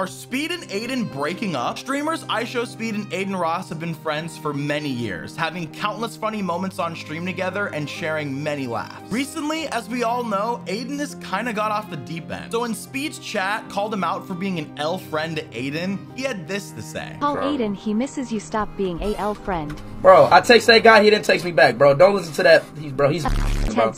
Are Speed and Adin breaking up? Streamers IShowSpeed and Adin Ross have been friends for many years, having countless funny moments on stream together and sharing many laughs. Recently, as we all know, Adin has kind of got off the deep end. So when Speed's chat called him out for being an L friend to Adin, he had this to say. Call Adin, he misses you stop being a L friend. Bro, I text that guy, he didn't text me back, bro. Don't listen to that. He's bro, he's